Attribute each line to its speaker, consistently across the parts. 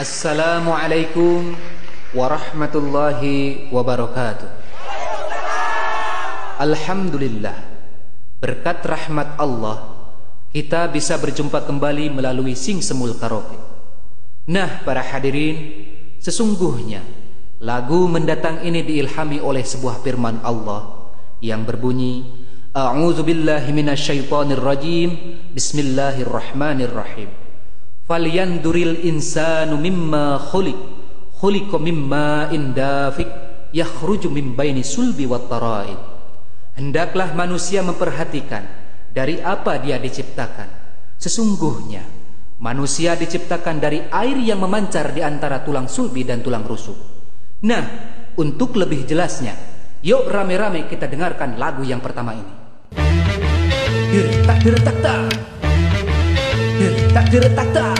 Speaker 1: Assalamualaikum warahmatullahi wabarakatuh. Alhamdulillah. Berkat rahmat Allah, kita bisa berjumpa kembali melalui Sing Semul Karaoke. Nah, para hadirin, sesungguhnya lagu mendatang ini diilhami oleh sebuah firman Allah yang berbunyi A'udzu rajim. Bismillahirrahmanirrahim falyanduril insanu mimma khuliq khuliqa mimma indafik yakhruju min baini sulbi wat hendaklah manusia memperhatikan dari apa dia diciptakan. Sesungguhnya manusia diciptakan dari air yang memancar di antara tulang sulbi dan tulang rusuk. Nah untuk lebih jelasnya yuk rame-rame kita dengarkan lagu yang pertama ini. Dirtak dirtak tak tak diretak tak Jangan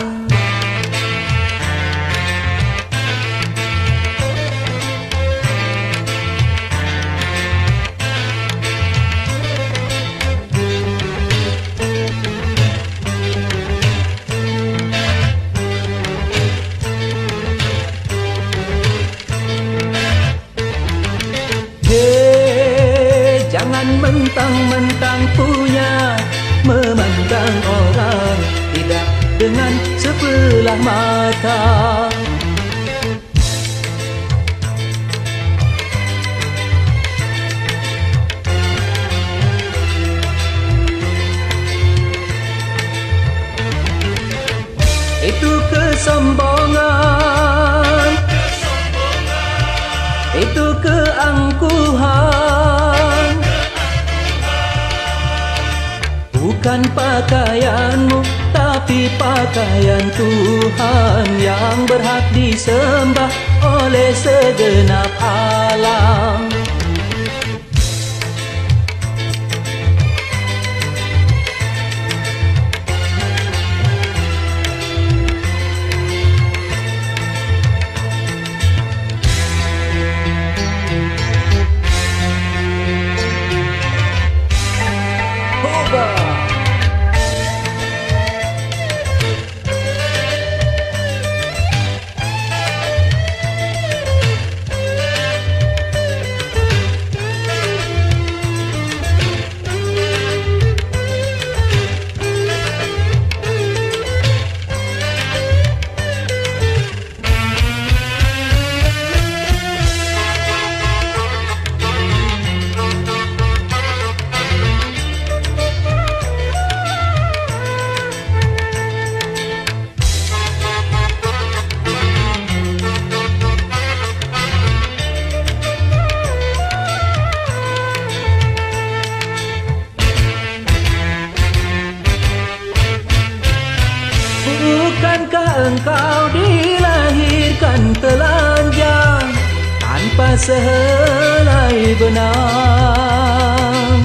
Speaker 1: mentang-mentang punya memandang orang tidak dengan sebelah mata Bukan pakaianmu tapi pakaian Tuhan Yang berhak disembah oleh segenap alam engkau dilahirkan telanjang tanpa sehelai benang?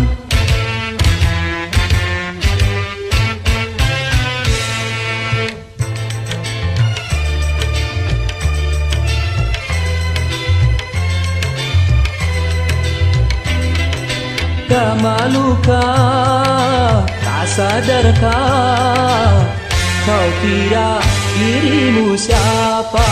Speaker 1: Tak malukah, tak sadarkah Kau kira dirimu siapa.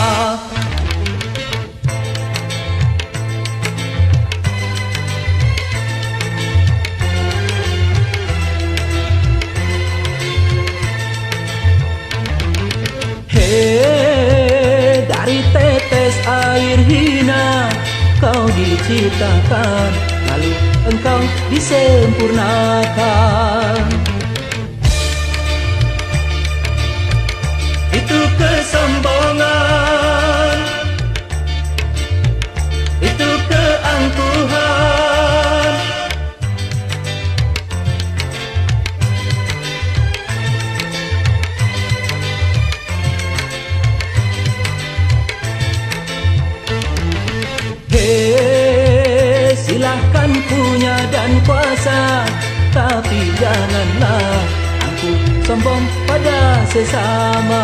Speaker 1: Kau diciptakan. Lalu engkau disempurnakan kuasa tapi janganlah sombong pada sesama.